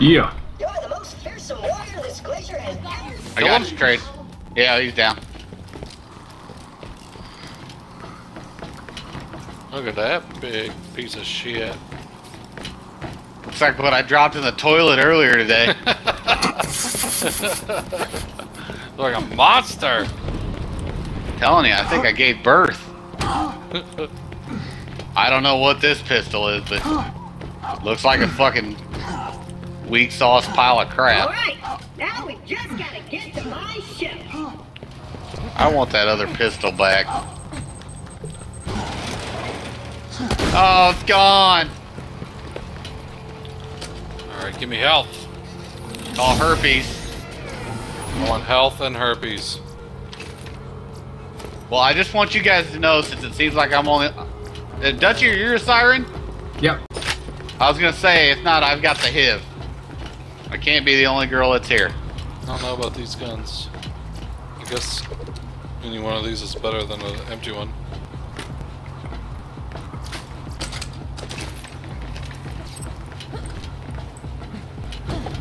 Yeah. You're the most fearsome warrior this glacier has ever I got you, Trade. Yeah, he's down. Look at that big piece of shit. Looks like what I dropped in the toilet earlier today. like a monster. telling you, I think I gave birth. I don't know what this pistol is, but looks like a fucking weak sauce pile of crap. right, now we just gotta get to my ship. I want that other pistol back. Oh, it's gone. Alright, give me health. Call herpes. I want health and herpes. Well, I just want you guys to know, since it seems like I'm only. Uh, Dutchy, you're a siren? Yep. I was gonna say, if not, I've got the HIV. I can't be the only girl that's here. I don't know about these guns. I guess any one of these is better than an empty one.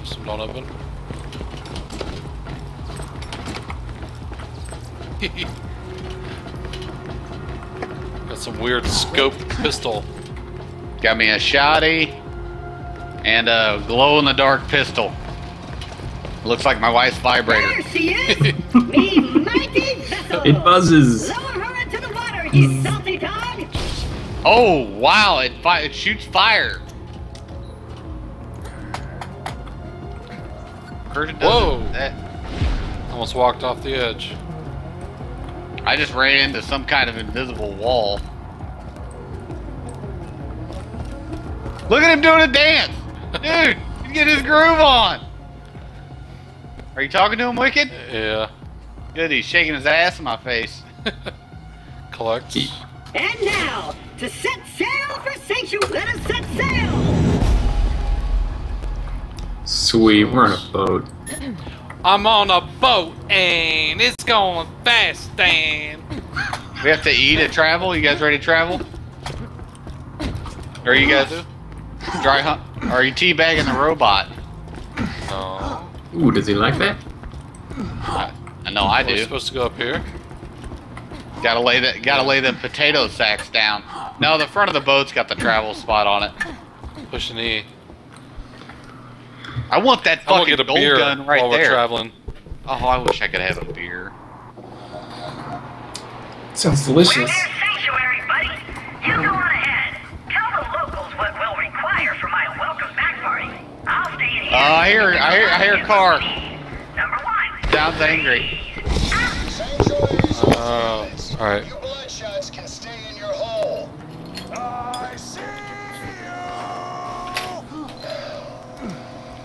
Some don't open. Got some weird scoped pistol. Got me a shotty and a glow in the dark pistol. Looks like my wife's vibrator. There she is, me mighty vessel. It buzzes. Lower her into the water, you mm. salty dog. Oh wow! It fi- it shoots fire. Heard it Whoa. That. Almost walked off the edge. I just ran into some kind of invisible wall. Look at him doing a dance, dude. get his groove on. Are you talking to him, Wicked? Yeah. Good. He's shaking his ass in my face. Collects. And now, to set sail for Sanctuary, let us set sail. Sweet, we're on a boat. I'm on a boat and it's going fast and We have to eat at travel. You guys ready to travel? Or are you guys dry hunt? Are you teabagging the robot? no. Ooh, does he like that? I, I know I Are we do. supposed to go up here? Gotta lay that. Gotta lay them potato sacks down. No, the front of the boat's got the travel spot on it. Push an E. I want that fucking get a gold beer gun right while we're there. traveling. Oh, I wish I could have a beer. Sounds We're delicious. near Sanctuary, buddy. You go on ahead. Tell the locals what we'll require for my welcome back party. I'll stay in here. Uh, Uh, I hear- I hear- I hear a car. Number one. Sounds angry. Uh, Sanctuaries alright. You bloodshots can stay in your hole. I see you!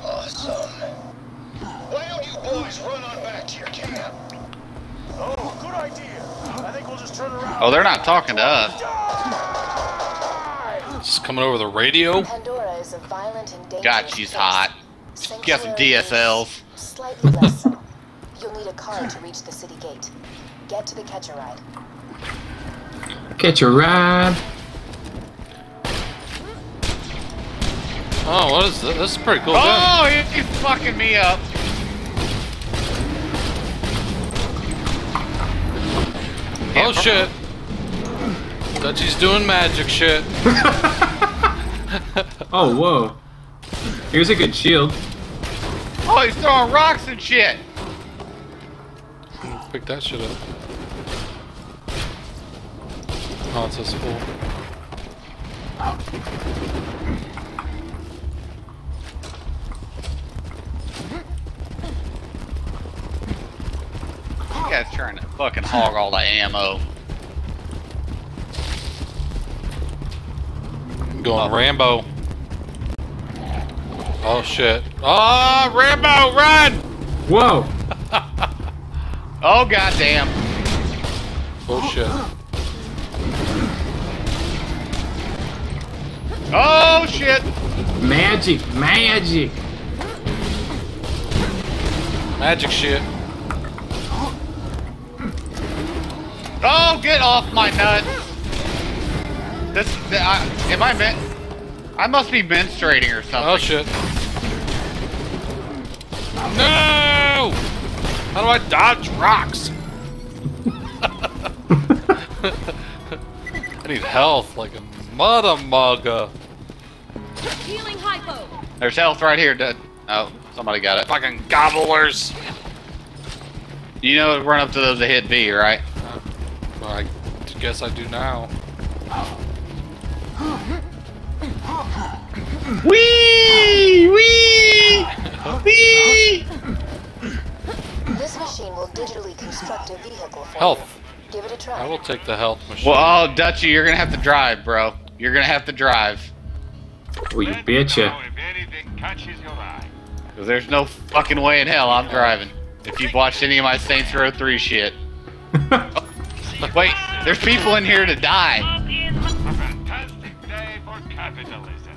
Awesome. Why don't you boys run on back to your camp? Oh, good idea. I think we'll just turn around. Oh, they're not talking to us. Just coming over the radio. Pandora is a violent and dangerous God, she's hot. Got some Sanctuary DSLs. Slightly less so. You'll need a car to reach the city gate. Get to the catch a ride. Catch a ride. Oh, what is this? This is pretty cool. Oh, he- he's fucking me up. Oh shit. Dutchy's doing magic shit. Oh, whoa. Here's a good shield. Oh, he's throwing rocks and shit. Pick that shit up. Oh, it's says full. You guys trying to fucking hog all the ammo. Going Rambo. Oh shit. Oh, Rambo, run! Whoa. Oh goddamn. Oh shit. Oh shit. Magic, magic. Magic shit. Oh, get off my nuts. This, th- I, am I men? I must be menstruating or oh, something. Oh shit. No! How do I dodge rocks? I need health like a mother mugger. Healing hypo. There's health right here, Dud. Oh, somebody got it. Fucking gobblers. You know, run up to those that hit B, right? Well, I guess I do now. Wee! Wee! Wee! This machine will digitally construct a vehicle for Health. you. Give it a try. I will take the health machine. Well, oh, Dutchy, you're gonna have to drive, bro. You're gonna have to drive. Oh, you betcha. If anything catches your eye. Cause there's no fucking way in hell I'm driving. If you've watched any of my Saints Row 3 shit. Wait, there's people in here to die. A fantastic day for capitalism.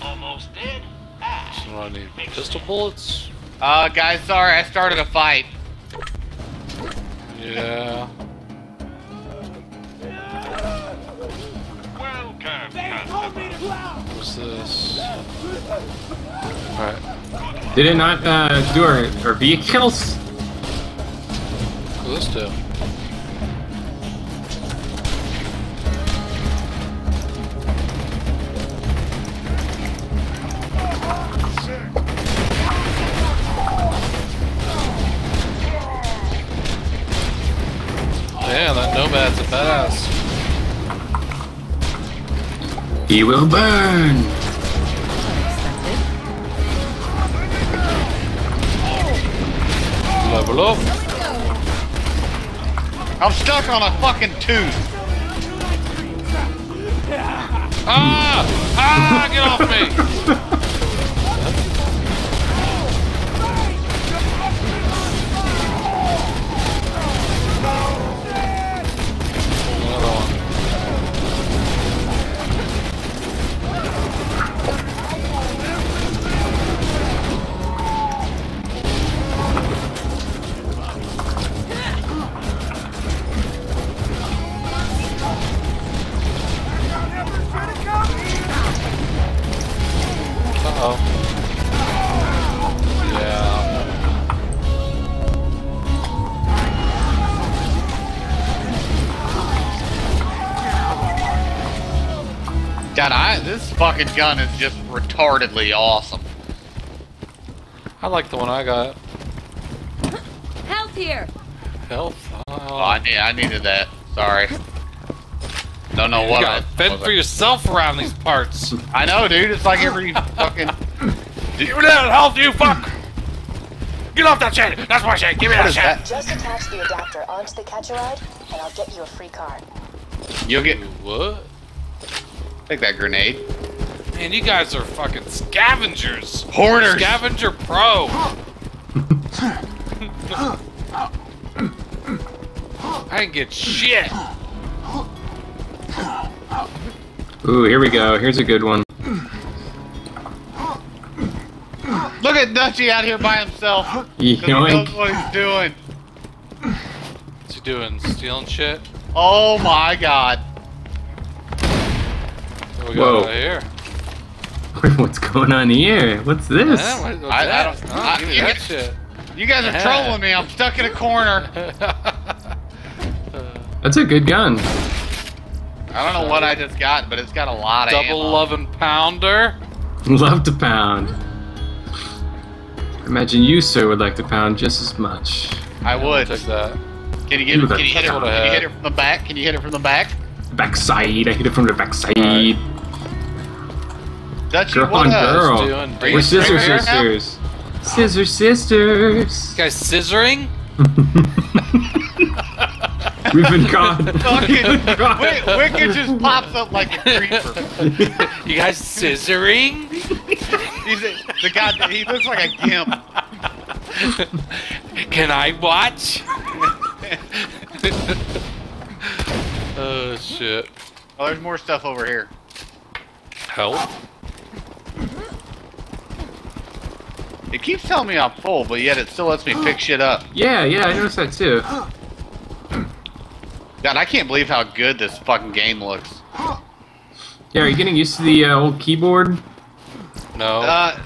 Almost dead. So I need pistol bullets. Uh, guys, sorry, I started a fight. Yeah. welcome, customer. What's this? Alright. Did it not uh, do our, our vehicles? What's this do? Badass. He will burn. Level up. I'm stuck on a fucking tooth. Ah! Ah! Get off me! God, I, this fucking gun is just retardedly awesome. I like the one I got. Health here. Health. Uh, oh, I, need, I needed that. Sorry. Don't know you what I gotta fend for yourself around these parts. I know, dude. It's like every fucking. Give me that health, you fuck! Get off that shit! That's my shit! Give me that, that is shit! Just attach the adapter onto the catch a ride, and I'll get you a free car. You'll get. What? Take that grenade. Man, you guys are fucking scavengers. Hoarders. Scavenger pro. I didn't get shit. Ooh, here we go. Here's a good one. Look at Dutchy out here by himself. 'cause He knows what he's doing. What's he doing? Stealing shit? Oh my god. What we Whoa. got here? What's going on here? What's this? Huh? What- what's I- I don't- I- give me you that shit. You guys are trolling me. I'm stuck in a corner. That's a good gun. I don't know what I just got, but it's got a lot of Double ammo. loving pounder. Love to pound. Imagine you, sir, would like to pound just as much. I would. Take that. Can you get? You Can you hit it? That's what I Can you hit it from the back? Can you hit it from the back? Backside. I hit it from the backside. Dutchy, Girl on girl. Doing We're scissor straight right here now? sisters. Scissor sisters. Guys, scissoring? We've been caught. Fucking Wick- Wicked just pops up like a creeper. You guys scissoring? He's a, the guy. He looks like a gimp. Can I watch? Oh shit. Oh, there's more stuff over here. Help? It keeps telling me I'm full, but yet it still lets me pick shit up. yeah, yeah, I noticed that too. God, I can't believe how good this fucking game looks. Yeah, are you getting used to the uh, old keyboard? No. Uh,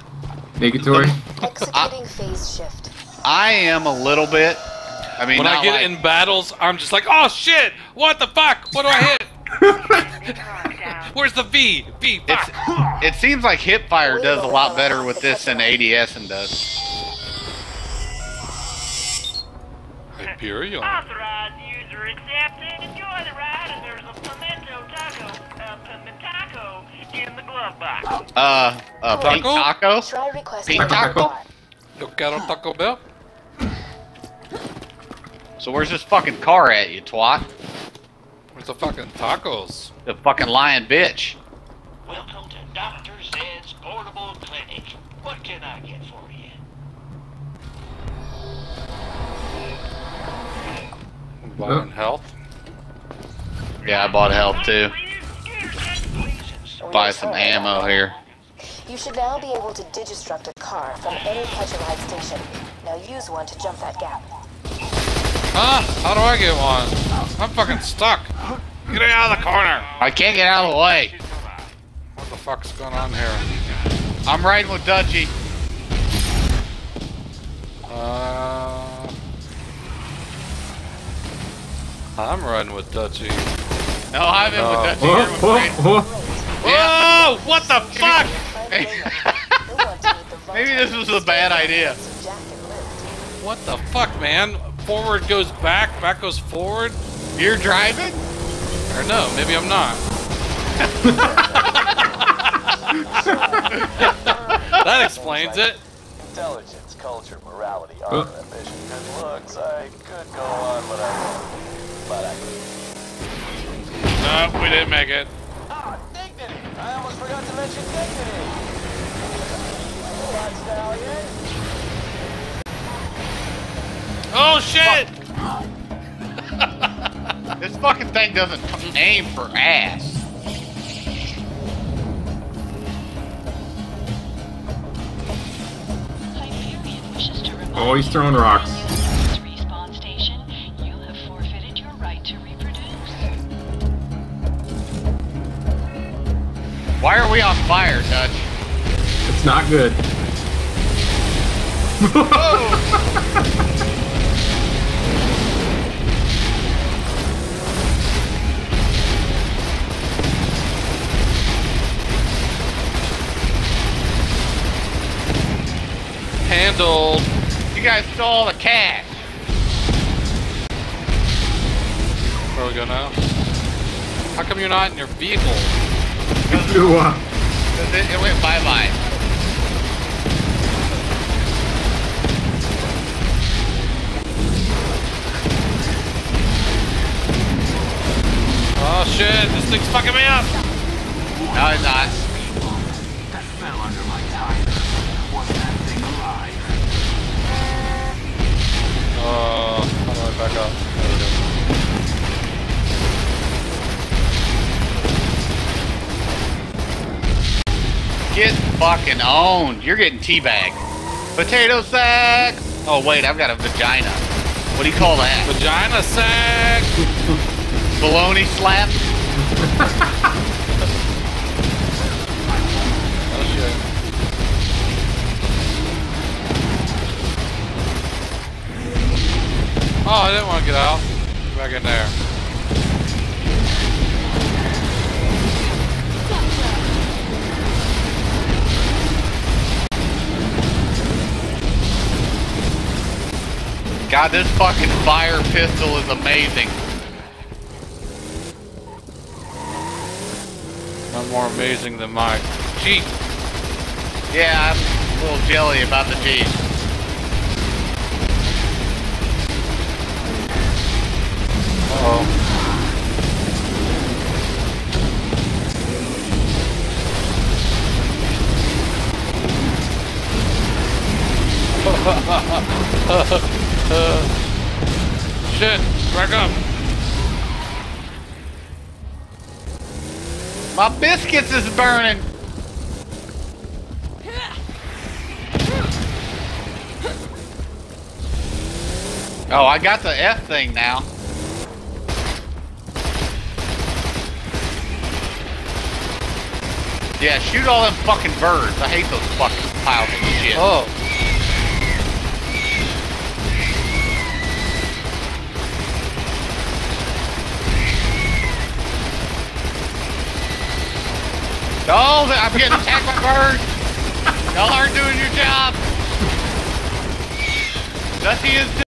Negatory. Executing phase shift. I am a little bit. I mean, When I get like- in battles, I'm just like, oh shit! What the fuck? What do I hit? Where's the V? V. It's, it seems like hipfire does a lot better with this than ADS and does. Hyperion. Authorized user accepted. Enjoy the ride, and there's a pimento taco, uh, pimentaco in the glove box. Uh, uh, pink Taco? taco. Try requesting Pink taco? car. Yo quiero Taco Bell. So where's this fucking car at, you twat? Where's the fucking tacos? The fucking lying bitch. Welcome to Dr. Zed's Portable Clinic. What can I get for you? Buying health. Yeah, I bought health too. Buy some ammo here. You should now be able to digistruct a car from any catch a ride station. Now use one to jump that gap. Huh? How do I get one? I'm fucking stuck. Get out of the corner. I can't get out of the way. What the fuck's going on here? I'm riding with Dutchy. Uh, I'm riding with Dutchy. No, I'm in No. with Dutchy. Whoa, You're whoa, Brandon. whoa. Whoa! What the fuck? Maybe this was a bad idea. What the fuck, man? Forward goes back, back goes forward. You're driving? Or no, maybe I'm not. that explains it. Intelligence, culture, morality, Uh. honor, ambition, good looks. I could go on, but I won't. But I could. No, we didn't make it. Ah, dignity! I almost forgot to mention dignity! Blood stallion! Oh shit! This fucking thing doesn't aim for ass. Hyperion wishes to remind Oh, he's throwing rocks. when you leave this respawn station, you have forfeited your right to reproduce. Why are we on fire, Dutch? It's not good. Handled. You guys stole the cash. Where we go now? How come you're not in your vehicle? Uh, It, it went bye bye. Oh shit, this thing's fucking me up! No, it's not. Uh, how do I back up? There we go. Get fucking owned. You're getting teabagged. Potato sack. Oh wait, I've got a vagina. What do you call that? Vagina sack! Baloney slap? Oh, I didn't want to get out. Back in there. God, this fucking fire pistol is amazing. None more amazing than my Jeep. Yeah, I'm a little jelly about the Jeep. Back up. My biscuits is burning. Oh, I got the F thing now. Yeah, shoot all them fucking birds. I hate those fucking piles of shit. Oh. Oh, I'm getting attacked by birds. Y'all aren't doing your job. Dusty is